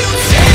you take.